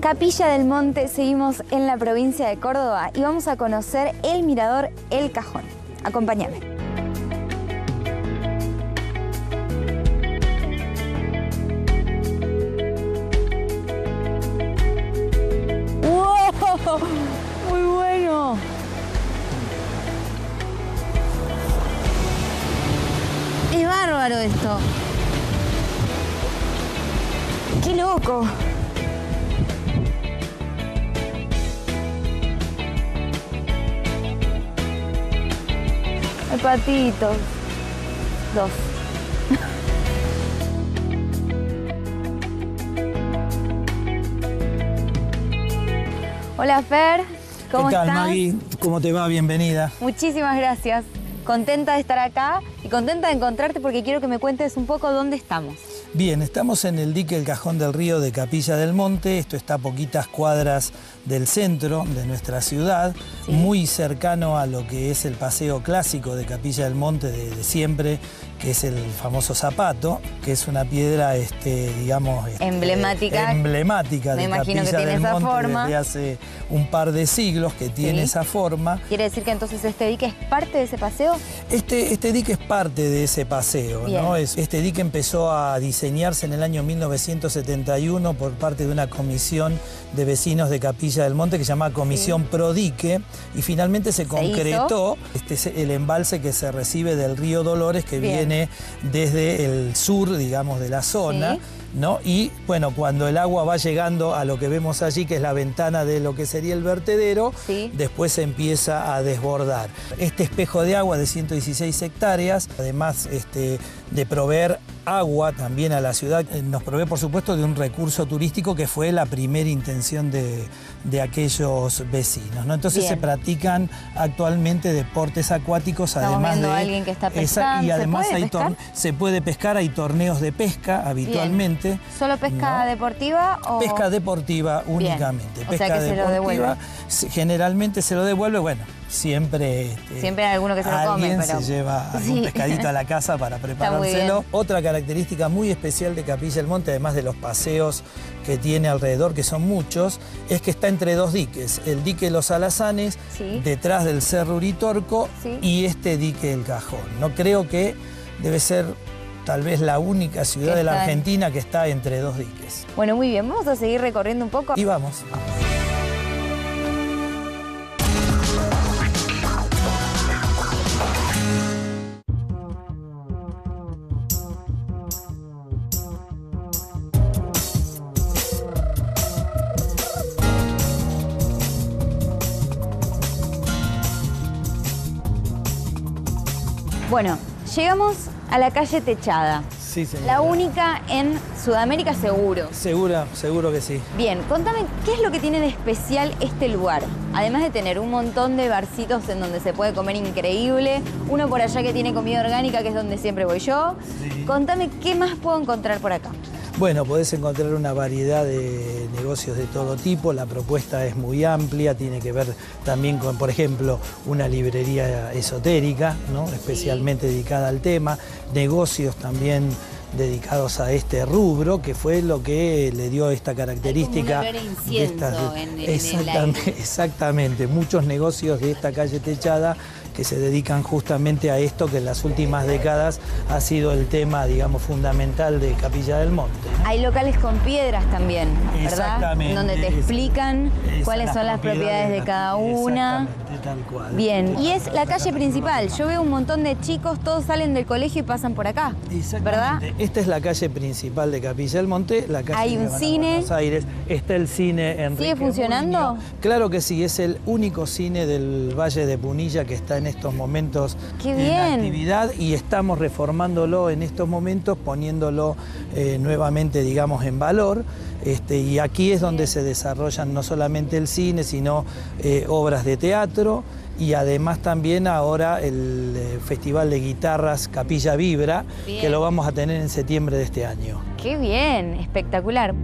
Capilla del Monte, seguimos en la provincia de Córdoba y vamos a conocer el mirador El Cajón. Acompáñame. ¡Wow! Muy bueno. Es bárbaro esto. ¡Qué loco! Patitos. Dos. Hola Fer, ¿cómo ¿Qué tal, estás? Maggie? ¿Cómo te va? Bienvenida. Muchísimas gracias. Contenta de estar acá y contenta de encontrarte porque quiero que me cuentes un poco dónde estamos. Bien, estamos en el dique El Cajón del Río de Capilla del Monte. Esto está a poquitas cuadras del centro de nuestra ciudad, Sí. muy cercano a lo que es el paseo clásico de Capilla del Monte de, de siempre, que es el famoso zapato, que es una piedra, este, digamos, este, Emblemática. emblemática Me de imagino que Capilla tiene del esa Monte forma. desde hace un par de siglos que tiene Sí. esa forma. ¿Quiere decir que entonces este dique es parte de ese paseo? Este, este dique es parte de ese paseo. ¿no? Es- este dique empezó a diseñarse en el año 1971 por parte de una comisión de vecinos de Capilla del Monte que se llama Comisión Pro Dique y finalmente se ¿Se concretó este es el embalse que se recibe del río Dolores que Bien. viene desde el sur, digamos, de la zona. Sí. ¿No? Y bueno, cuando el agua va llegando a lo que vemos allí, que es la ventana de lo que sería el vertedero, Sí. después se empieza a desbordar. Este espejo de agua de 116 hectáreas, además este, de proveer agua también a la ciudad, eh, nos provee por supuesto de un recurso turístico que fue la primera intención de, de aquellos vecinos. ¿no? Entonces Bien. se practican actualmente deportes acuáticos, Estamos además de... a alguien que está Esa- pescando. y ¿Se además puede hay pescar? se puede pescar, hay torneos de pesca habitualmente. ¿Solo pesca ¿no? deportiva o...? Pesca deportiva únicamente. O sea Pesca se lo deportiva, se- generalmente se lo devuelve, bueno, siempre. este, Siempre hay alguno que se lo come, alguien pero- se lleva algún Sí. pescadito a la casa para preparárselo. Otra característica muy especial de Capilla del Monte, además de los paseos que tiene alrededor, que son muchos, es que está entre dos diques. El dique Los Alazanes, Sí. detrás del Cerro Uritorco, Sí. y este dique El Cajón. No creo que debe ser tal vez la única ciudad de la Argentina que está entre dos diques. Bueno, muy bien. Vamos a seguir recorriendo un poco. Y vamos. Bueno, llegamos a la calle Techada. Sí, señora. La única en Sudamérica seguro. Segura, seguro que sí. Bien, contame, ¿qué es lo que tiene de especial este lugar? Además de tener un montón de barcitos en donde se puede comer increíble, uno por allá que tiene comida orgánica, que es donde siempre voy yo. Sí. Contame, ¿qué más puedo encontrar por acá? Bueno, podés encontrar una variedad de negocios de todo tipo, la propuesta es muy amplia, tiene que ver también con, por ejemplo, una librería esotérica, ¿no? especialmente dedicada al tema, negocios también dedicados a este rubro, que fue lo que le dio esta característica. en aire. exactamente, muchos negocios de esta calle techada que se dedican justamente a esto que en las últimas décadas ha sido el tema, digamos, fundamental de Capilla del Monte. Hay locales con piedras también, ¿verdad? Exactamente. Donde te explican cuáles son las propiedades de cada una. Exactamente, tal cual. Bien, y es la calle principal. Yo veo un montón de chicos, todos salen del colegio y pasan por acá, ¿verdad? Esta es la calle principal de Capilla del Monte, la calle Hay un a cine. Buenos Aires. Está el cine Enrique ¿Sigue funcionando? Claro que sí, es el único cine del Valle de Punilla que está en estos momentos ¡Qué en bien! actividad y estamos reformándolo en estos momentos, poniéndolo eh, nuevamente, digamos, en valor. Este, y aquí es donde se desarrollan no solamente el cine, sino eh, obras de teatro y además también ahora el eh, Festival de Guitarras Capilla Vibra, Bien. que lo vamos a tener en septiembre de este año. Qué bien, espectacular.